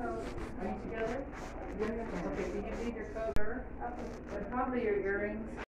You together? Okay, can you leave your coat, or Okay. probably your earrings?